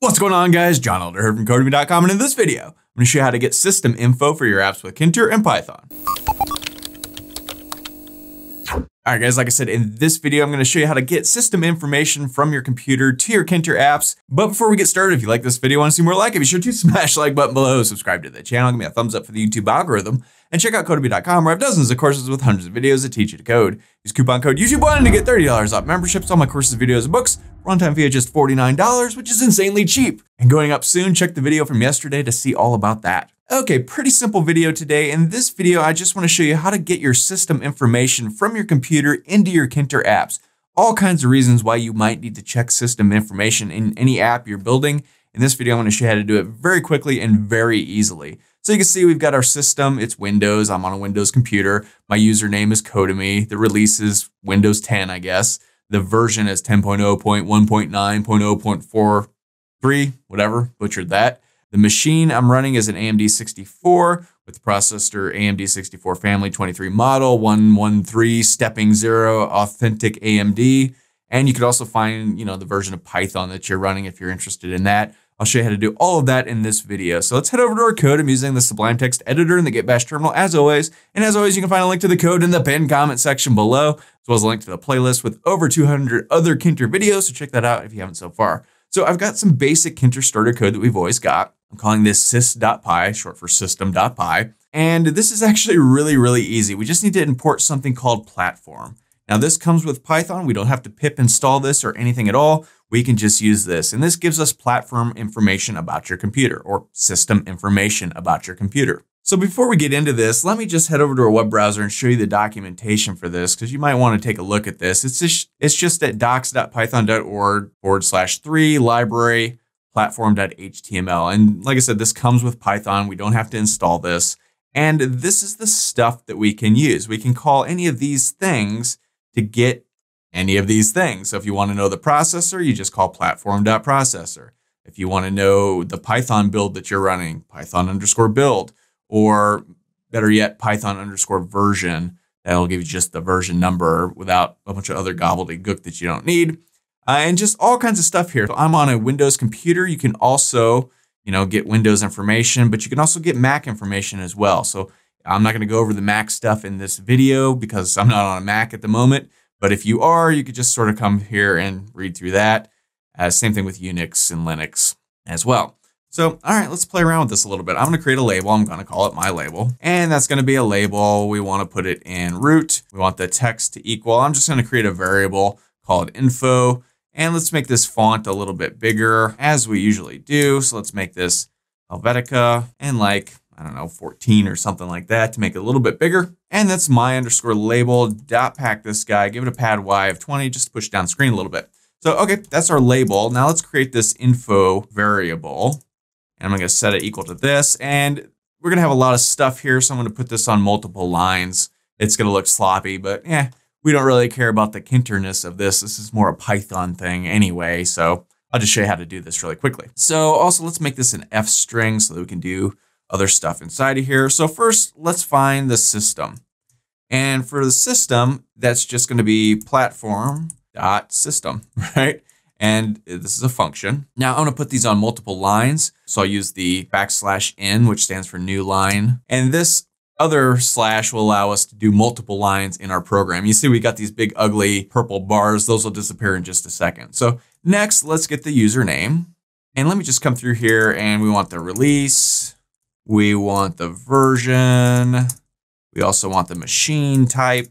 What's going on guys? John Elder here from Codemy.com and in this video, I'm going to show you how to get system info for your apps with Tkinter and Python. Alright guys, like I said, in this video, I'm going to show you how to get system information from your computer to your Tkinter apps. But before we get started, if you like this video and want to see more like it, be sure to smash the like button below, subscribe to the channel, give me a thumbs up for the YouTube algorithm, and check out Codemy.com where I have dozens of courses with hundreds of videos that teach you to code. Use coupon code YouTube1 to get $30 off memberships, all my courses, videos, and books. Runtime fee of just $49, which is insanely cheap. And going up soon, check the video from yesterday to see all about that. Okay, pretty simple video today. In this video, I just want to show you how to get your system information from your computer into your Tkinter apps. All kinds of reasons why you might need to check system information in any app you're building. In this video, I'm going to show you how to do it very quickly and very easily. So you can see we've got our system. It's Windows. I'm on a Windows computer. My username is Codemy. The release is Windows 10, I guess. The version is 10.0.1.9.0.43, whatever, butchered that. The machine I'm running is an AMD 64 with processor AMD 64 family 23 model, 113 stepping zero authentic AMD. And you could also find, you know, the version of Python that you're running if you're interested in that. I'll show you how to do all of that in this video. So let's head over to our code. I'm using the Sublime Text Editor in the Git Bash terminal as always. And as always, you can find a link to the code in the pinned comment section below, as well as a link to the playlist with over 200 other Tkinter videos. So check that out if you haven't so far. So I've got some basic Tkinter starter code that we've always got. I'm calling this sys.py, short for system.py. And this is actually really, really easy. We just need to import something called platform. Now this comes with Python. We don't have to pip install this or anything at all. We can just use this. And this gives us platform information about your computer or system information about your computer. So before we get into this, let me just head over to our web browser and show you the documentation for this because you might want to take a look at this. It's just, it's just at docs.python.org forward slash three library platform.html. And like I said, this comes with Python. We don't have to install this. And this is the stuff that we can use. We can call any of these things to get any of these things. So if you want to know the processor, you just call platform.processor. If you want to know the Python build that you're running, Python underscore build, or better yet, Python underscore version. That'll give you just the version number without a bunch of other gobbledygook that you don't need. Uh, and just all kinds of stuff here. So I'm on a Windows computer. You can also, you know, get Windows information, but you can also get Mac information as well. So I'm not going to go over the Mac stuff in this video because I'm not on a Mac at the moment. But if you are, you could just sort of come here and read through that. Uh, same thing with Unix and Linux as well. So, all right, let's play around with this a little bit. I'm going to create a label. I'm going to call it my label. And that's going to be a label. We want to put it in root. We want the text to equal. I'm just going to create a variable called info. And let's make this font a little bit bigger as we usually do. So let's make this Helvetica and like I don't know, 14 or something like that to make it a little bit bigger. And that's my underscore label, dot pack this guy, give it a pad Y of 20, just push down screen a little bit. So, okay, that's our label. Now let's create this info variable. And I'm gonna set it equal to this. And we're gonna have a lot of stuff here. So I'm gonna put this on multiple lines. It's gonna look sloppy, but yeah, we don't really care about the kinterness of this. This is more a Python thing anyway. So I'll just show you how to do this really quickly. So also let's make this an F string so that we can do other stuff inside of here. So first, let's find the system. And for the system, that's just going to be platform dot system, right? And this is a function. Now I'm to put these on multiple lines. So I'll use the backslash n, which stands for new line. And this other slash will allow us to do multiple lines in our program. You see we got these big ugly purple bars. Those will disappear in just a second. So next, let's get the username. And let me just come through here and we want the release. We want the version. We also want the machine type.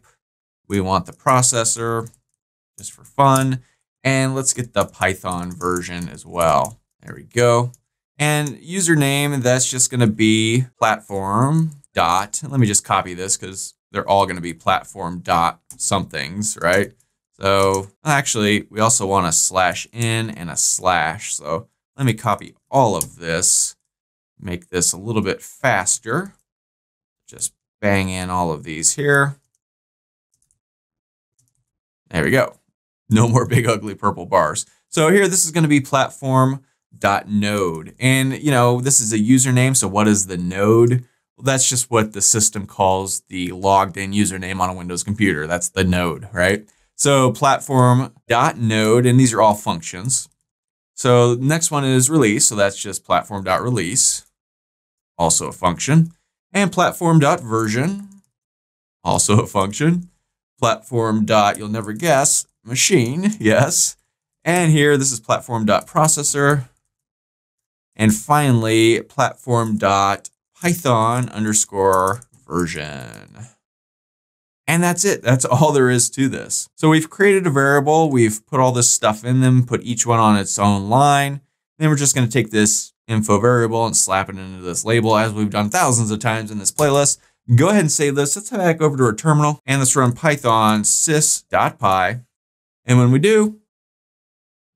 We want the processor just for fun. And let's get the Python version as well. There we go. And username, that's just going to be platform dot. Let me just copy this because they're all going to be platform dot somethings, right? So actually, we also want a slash in and a slash. So let me copy all of this make this a little bit faster. Just bang in all of these here. There we go. No more big ugly purple bars. So here, this is going to be platform.node. And, you know, this is a username. So what is the node? Well, that's just what the system calls the logged in username on a Windows computer. That's the node, right? So platform.node, and these are all functions. So next one is release. So that's just platform.release, also a function. And platform.version, also a function. Platform dot, you'll never guess, machine, yes. And here, this is platform.processor. And finally, platform.python underscore version. And that's it. That's all there is to this. So we've created a variable. We've put all this stuff in them, put each one on its own line. Then we're just going to take this info variable and slap it into this label as we've done thousands of times in this playlist. Go ahead and save this. Let's head back over to our terminal and let's run python sys.py. And when we do,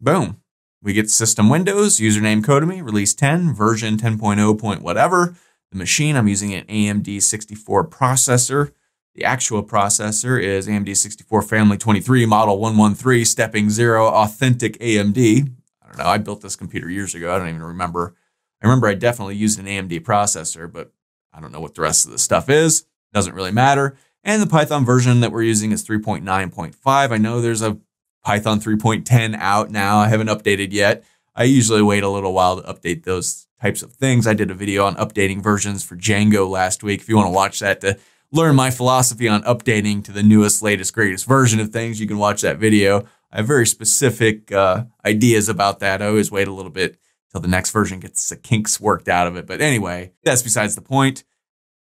boom, we get system windows, username Codemy, release 10, version 10.0 point whatever. The machine, I'm using an AMD 64 processor. The actual processor is AMD 64 Family 23 Model 113 Stepping Zero Authentic AMD. I don't know, I built this computer years ago. I don't even remember. I remember I definitely used an AMD processor, but I don't know what the rest of the stuff is. Doesn't really matter. And the Python version that we're using is 3.9.5. I know there's a Python 3.10 out now. I haven't updated yet. I usually wait a little while to update those types of things. I did a video on updating versions for Django last week. If you want to watch that to learn my philosophy on updating to the newest, latest, greatest version of things, you can watch that video. I have very specific uh, ideas about that. I always wait a little bit till the next version gets the kinks worked out of it. But anyway, that's besides the point.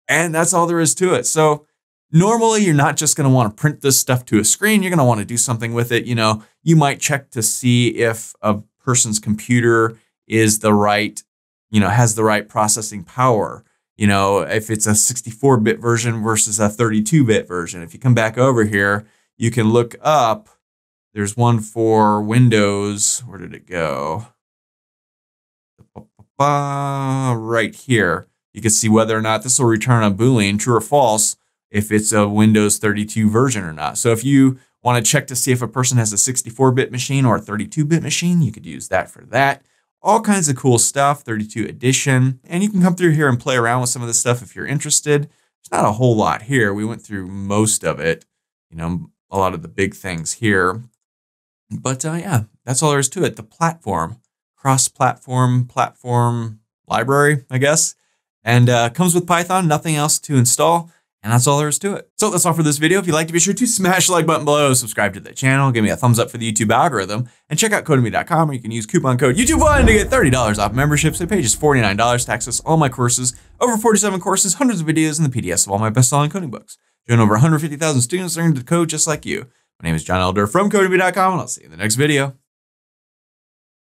And that's all there is to it. So normally you're not just going to want to print this stuff to a screen. You're going to want to do something with it. You know, you might check to see if a person's computer is the right, you know, has the right processing power you know, if it's a 64 bit version versus a 32 bit version. If you come back over here, you can look up. There's one for Windows. Where did it go? Right here. You can see whether or not this will return a Boolean, true or false, if it's a Windows 32 version or not. So if you want to check to see if a person has a 64 bit machine or a 32 bit machine, you could use that for that all kinds of cool stuff, 32 edition. And you can come through here and play around with some of this stuff if you're interested. There's not a whole lot here. We went through most of it, you know, a lot of the big things here. But uh, yeah, that's all there is to it. The platform, cross-platform, platform library, I guess. And uh, comes with Python, nothing else to install. And that's all there is to it. So that's all for this video. If you liked it, be sure to smash the like button below, subscribe to the channel, give me a thumbs up for the YouTube algorithm, and check out Codemy.com where you can use coupon code YouTube1 to get $30 off memberships. It pays $49 to access all my courses, over 47 courses, hundreds of videos, and the PDFs of all my best-selling coding books. Join over 150,000 students learning to code just like you. My name is John Elder from Codemy.com, and I'll see you in the next video.